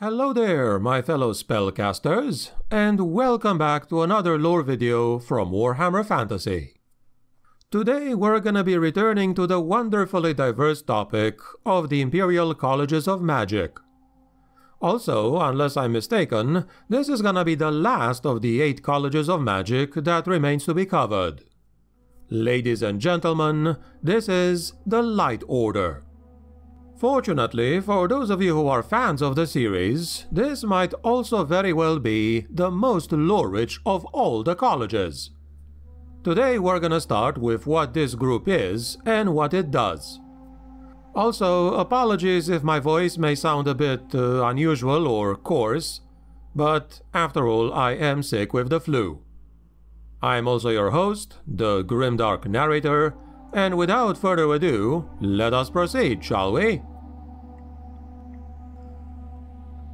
Hello there, my fellow spellcasters, and welcome back to another lore video from Warhammer Fantasy. Today we're gonna be returning to the wonderfully diverse topic of the Imperial Colleges of Magic. Also, unless I'm mistaken, this is gonna be the last of the eight Colleges of Magic that remains to be covered. Ladies and gentlemen, this is the Light Order. Fortunately, for those of you who are fans of the series, this might also very well be the most lore-rich of all the colleges. Today we're gonna start with what this group is and what it does. Also, apologies if my voice may sound a bit uh, unusual or coarse, but after all, I am sick with the flu. I'm also your host, the Grimdark narrator, and without further ado, let us proceed, shall we?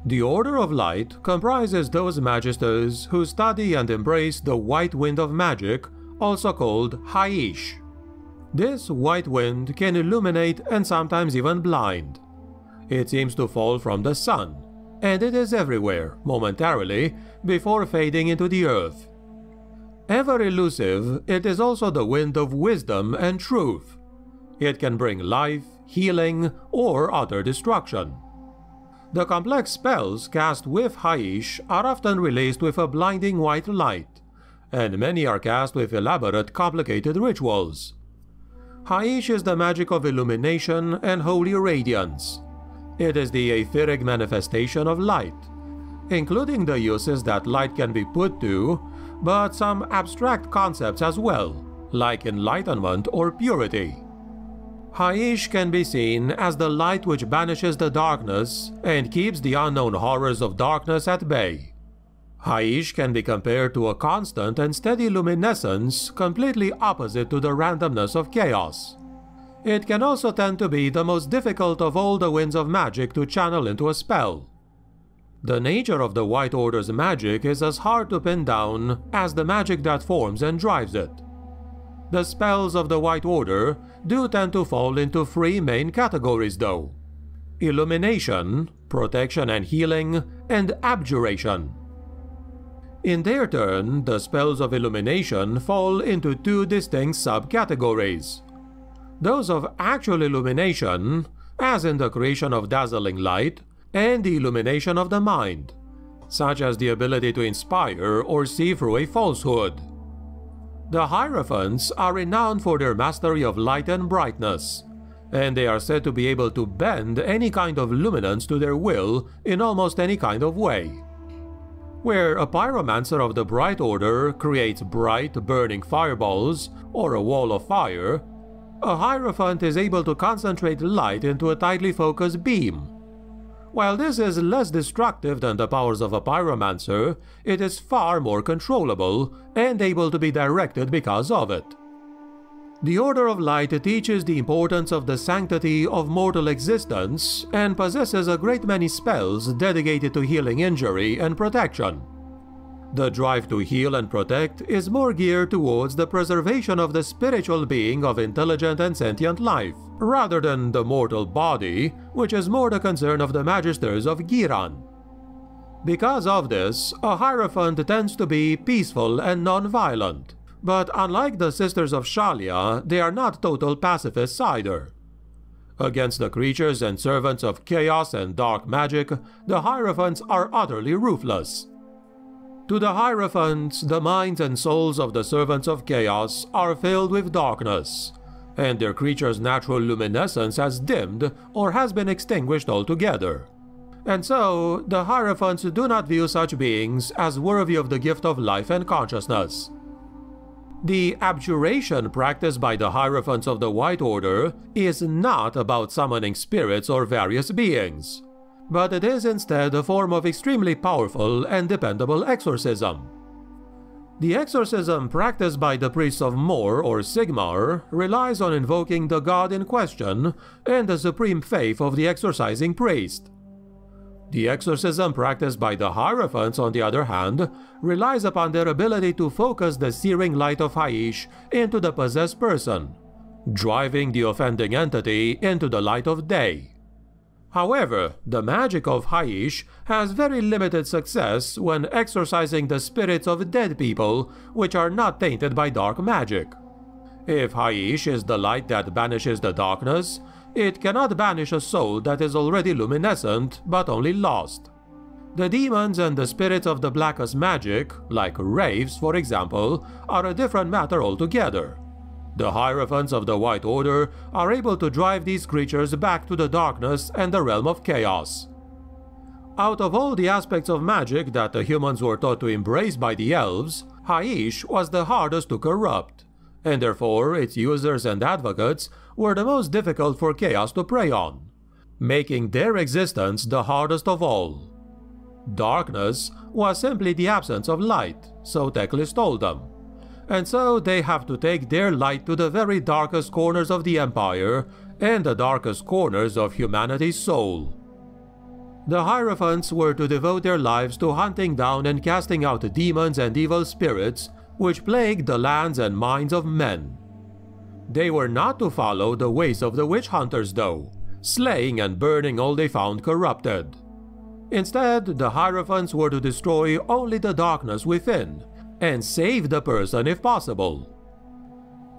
The Order of Light comprises those magisters who study and embrace the white wind of magic, also called Hysh. This white wind can illuminate and sometimes even blind. It seems to fall from the sun, and it is everywhere, momentarily, before fading into the earth. Ever elusive, it is also the wind of wisdom and truth. It can bring life, healing, or utter destruction. The complex spells cast with Hysh are often released with a blinding white light, and many are cast with elaborate complicated rituals. Hysh is the magic of illumination and holy radiance. It is the etheric manifestation of light, including the uses that light can be put to, but some abstract concepts as well, like enlightenment or purity. Hysh can be seen as the light which banishes the darkness and keeps the unknown horrors of darkness at bay. Hysh can be compared to a constant and steady luminescence completely opposite to the randomness of chaos. It can also tend to be the most difficult of all the winds of magic to channel into a spell. The nature of the White Order's magic is as hard to pin down as the magic that forms and drives it. The spells of the White Order do tend to fall into three main categories though. Illumination, Protection and Healing, and Abjuration. In their turn, the spells of illumination fall into two distinct subcategories. Those of actual illumination, as in the creation of dazzling light, and the illumination of the mind, such as the ability to inspire or see through a falsehood. The Hierophants are renowned for their mastery of light and brightness, and they are said to be able to bend any kind of luminance to their will in almost any kind of way. Where a pyromancer of the Bright Order creates bright, burning fireballs or a wall of fire, a Hierophant is able to concentrate light into a tightly focused beam while this is less destructive than the powers of a pyromancer, it is far more controllable and able to be directed because of it. The Order of Light teaches the importance of the sanctity of mortal existence and possesses a great many spells dedicated to healing injury and protection. The drive to heal and protect is more geared towards the preservation of the spiritual being of intelligent and sentient life, rather than the mortal body, which is more the concern of the magisters of Ghyran. Because of this, a Hierophant tends to be peaceful and non-violent, but unlike the Sisters of Shallya, they are not total pacifists either. Against the creatures and servants of chaos and dark magic, the Hierophants are utterly ruthless. To the Hierophants, the minds and souls of the servants of chaos are filled with darkness, and their creatures' natural luminescence has dimmed or has been extinguished altogether. And so, the Hierophants do not view such beings as worthy of the gift of life and consciousness. The abjuration practiced by the Hierophants of the White Order is not about summoning spirits or various beings but it is instead a form of extremely powerful and dependable exorcism. The exorcism practiced by the priests of Mor or Sigmar relies on invoking the god in question and the supreme faith of the exorcising priest. The exorcism practiced by the Hierophants, on the other hand, relies upon their ability to focus the searing light of Hysh into the possessed person, driving the offending entity into the light of day. However, the magic of Hysh has very limited success when exorcising the spirits of dead people which are not tainted by dark magic. If Hysh is the light that banishes the darkness, it cannot banish a soul that is already luminescent but only lost. The demons and the spirits of the blackest magic, like wraiths for example, are a different matter altogether. The Hierophants of the White Order are able to drive these creatures back to the darkness and the realm of chaos. Out of all the aspects of magic that the humans were taught to embrace by the elves, Hysh was the hardest to corrupt, and therefore its users and advocates were the most difficult for chaos to prey on, making their existence the hardest of all. Darkness was simply the absence of light, so Teclis told them and so they have to take their light to the very darkest corners of the Empire and the darkest corners of humanity's soul. The Hierophants were to devote their lives to hunting down and casting out demons and evil spirits which plagued the lands and minds of men. They were not to follow the ways of the witch hunters, though, slaying and burning all they found corrupted. Instead, the Hierophants were to destroy only the darkness within and save the person if possible.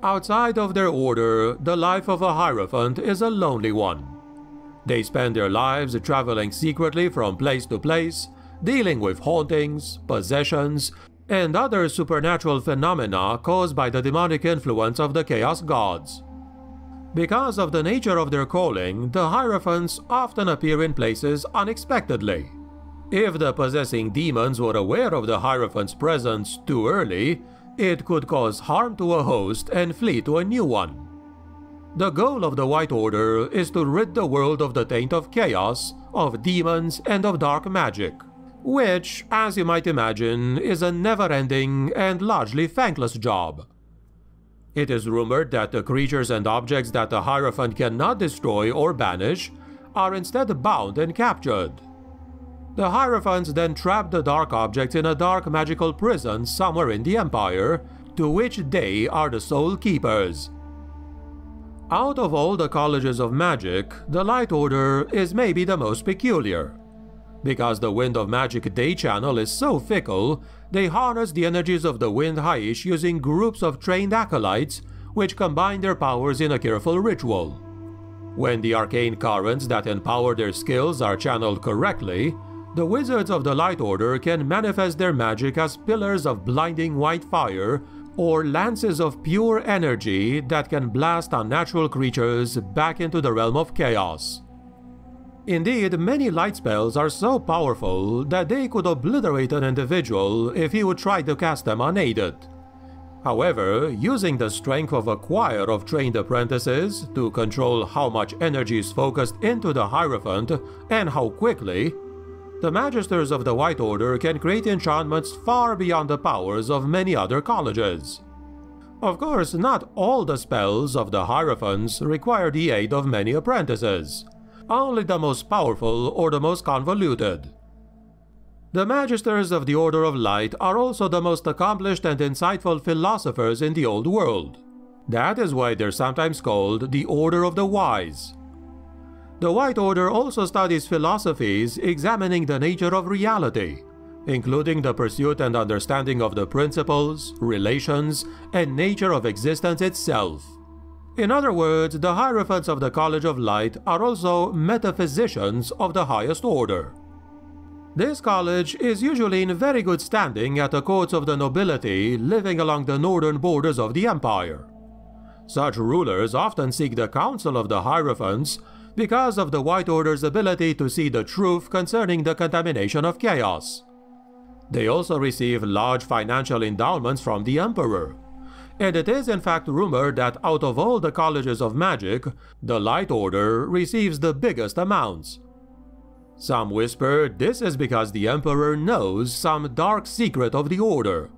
Outside of their order, the life of a Hierophant is a lonely one. They spend their lives traveling secretly from place to place, dealing with hauntings, possessions, and other supernatural phenomena caused by the demonic influence of the Chaos Gods. Because of the nature of their calling, the Hierophants often appear in places unexpectedly. If the possessing demons were aware of the Hierophant's presence too early, it could cause harm to a host and flee to a new one. The goal of the White Order is to rid the world of the taint of chaos, of demons, and of dark magic, which, as you might imagine, is a never-ending and largely thankless job. It is rumored that the creatures and objects that the Hierophant cannot destroy or banish are instead bound and captured. The Hierophants then trap the dark objects in a dark magical prison somewhere in the Empire, to which they are the sole keepers. Out of all the colleges of magic, the Light Order is maybe the most peculiar. Because the Wind of Magic Day channel is so fickle, they harness the energies of the Wind Hysh using groups of trained acolytes, which combine their powers in a careful ritual. When the arcane currents that empower their skills are channeled correctly, the Wizards of the Light Order can manifest their magic as pillars of blinding white fire or lances of pure energy that can blast unnatural creatures back into the realm of chaos. Indeed, many light spells are so powerful that they could obliterate an individual if he would try to cast them unaided. However, using the strength of a choir of trained apprentices to control how much energy is focused into the Hierophant and how quickly, the Magisters of the White Order can create enchantments far beyond the powers of many other colleges. Of course, not all the spells of the Hierophants require the aid of many apprentices, only the most powerful or the most convoluted. The Magisters of the Order of Light are also the most accomplished and insightful philosophers in the old world. That is why they're sometimes called the Order of the Wise. The White Order also studies philosophies examining the nature of reality, including the pursuit and understanding of the principles, relations, and nature of existence itself. In other words, the Hierophants of the College of Light are also metaphysicians of the highest order. This college is usually in very good standing at the courts of the nobility living along the northern borders of the empire. Such rulers often seek the counsel of the Hierophants because of the White Order's ability to see the truth concerning the contamination of chaos. They also receive large financial endowments from the Emperor. And it is in fact rumored that out of all the colleges of magic, the Light Order receives the biggest amounts. Some whisper this is because the Emperor knows some dark secret of the Order.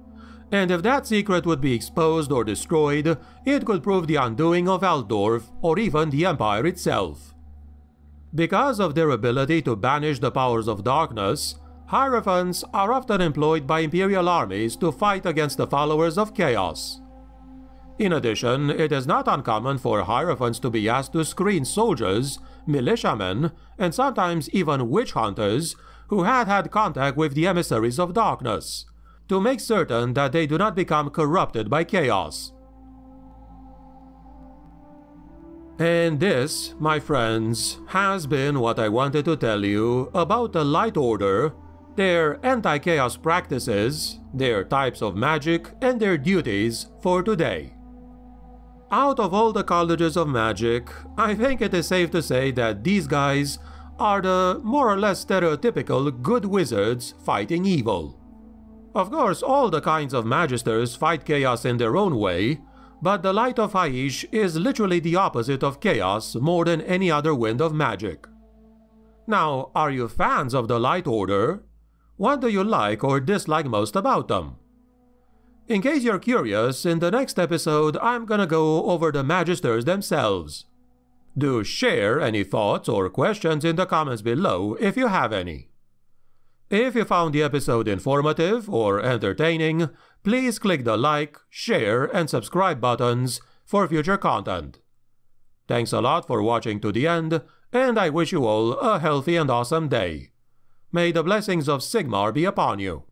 And if that secret would be exposed or destroyed, it could prove the undoing of Altdorf or even the Empire itself. Because of their ability to banish the powers of darkness, Hierophants are often employed by imperial armies to fight against the followers of chaos. In addition, it is not uncommon for Hierophants to be asked to screen soldiers, militiamen, and sometimes even witch hunters who had had contact with the emissaries of darkness, to make certain that they do not become corrupted by chaos. And this, my friends, has been what I wanted to tell you about the Light Order, their anti chaos practices, their types of magic, and their duties for today. Out of all the colleges of magic, I think it is safe to say that these guys are the more or less stereotypical good wizards fighting evil. Of course, all the kinds of magisters fight chaos in their own way, but the Light of Hysh is literally the opposite of chaos more than any other wind of magic. Now, are you fans of the Light Order? What do you like or dislike most about them? In case you're curious, in the next episode I'm gonna go over the Magisters themselves. Do share any thoughts or questions in the comments below if you have any. If you found the episode informative or entertaining, please click the like, share, and subscribe buttons for future content. Thanks a lot for watching to the end, and I wish you all a healthy and awesome day. May the blessings of Sigmar be upon you.